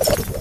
you.